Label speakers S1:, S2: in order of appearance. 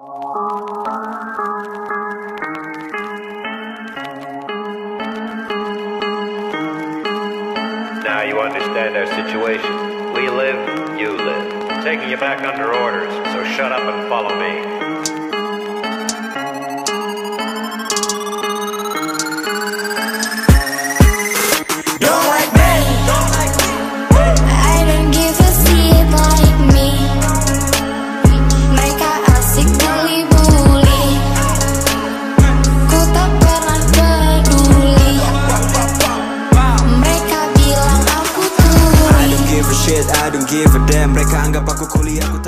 S1: Now you understand our situation. We live, you live. Taking you back under orders, so shut up and follow me.
S2: Shit, I don't give a damn. Mereka anggap aku kuliah, aku